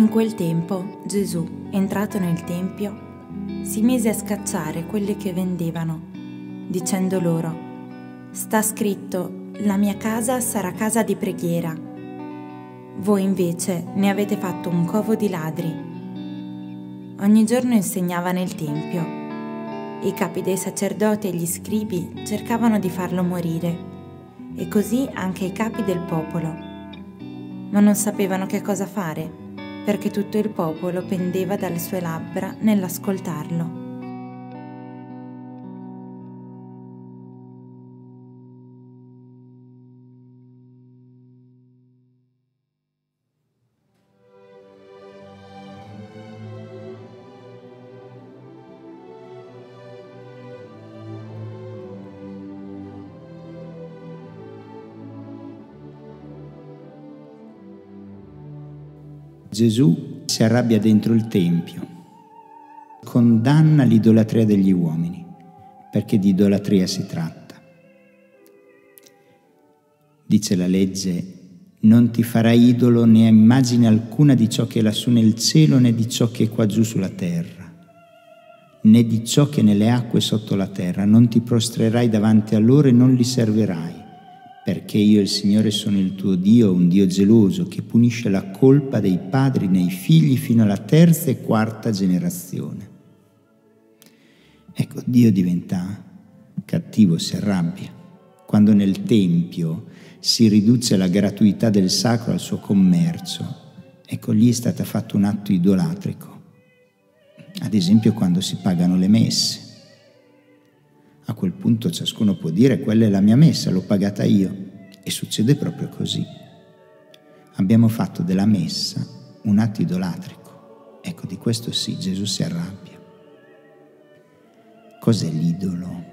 In quel tempo Gesù, entrato nel Tempio, si mise a scacciare quelli che vendevano, dicendo loro, Sta scritto, la mia casa sarà casa di preghiera. Voi invece ne avete fatto un covo di ladri. Ogni giorno insegnava nel Tempio. I capi dei sacerdoti e gli scribi cercavano di farlo morire, e così anche i capi del popolo. Ma non sapevano che cosa fare perché tutto il popolo pendeva dalle sue labbra nell'ascoltarlo. Gesù si arrabbia dentro il Tempio, condanna l'idolatria degli uomini, perché di idolatria si tratta. Dice la legge, non ti farai idolo né immagine alcuna di ciò che è lassù nel cielo né di ciò che è qua giù sulla terra, né di ciò che è nelle acque sotto la terra, non ti prostrerai davanti a loro e non li servirai perché io il Signore sono il tuo Dio, un Dio geloso che punisce la colpa dei padri nei figli fino alla terza e quarta generazione. Ecco, Dio diventa cattivo, si arrabbia. Quando nel Tempio si riduce la gratuità del sacro al suo commercio, ecco lì è stato fatto un atto idolatrico. Ad esempio quando si pagano le messe a quel punto ciascuno può dire quella è la mia messa, l'ho pagata io. E succede proprio così. Abbiamo fatto della messa un atto idolatrico. Ecco, di questo sì, Gesù si arrabbia. Cos'è l'idolo?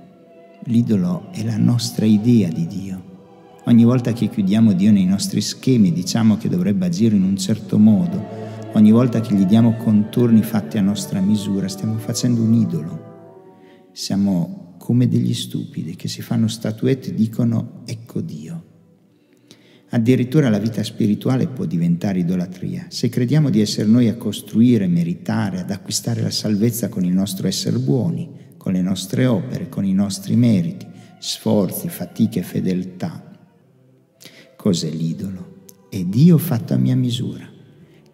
L'idolo è la nostra idea di Dio. Ogni volta che chiudiamo Dio nei nostri schemi, diciamo che dovrebbe agire in un certo modo, ogni volta che gli diamo contorni fatti a nostra misura, stiamo facendo un idolo. Siamo come degli stupidi che si fanno statuette e dicono ecco Dio. Addirittura la vita spirituale può diventare idolatria. Se crediamo di essere noi a costruire, meritare, ad acquistare la salvezza con il nostro essere buoni, con le nostre opere, con i nostri meriti, sforzi, fatiche fedeltà. Cos'è l'idolo? È Dio fatto a mia misura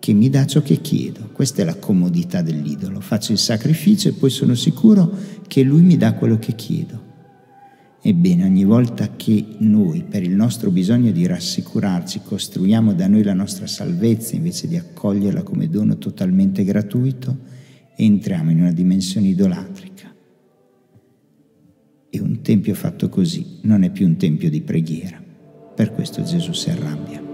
che mi dà ciò che chiedo. Questa è la comodità dell'idolo. Faccio il sacrificio e poi sono sicuro che Lui mi dà quello che chiedo. Ebbene, ogni volta che noi, per il nostro bisogno di rassicurarci, costruiamo da noi la nostra salvezza invece di accoglierla come dono totalmente gratuito, entriamo in una dimensione idolatrica. E un tempio fatto così non è più un tempio di preghiera. Per questo Gesù si arrabbia.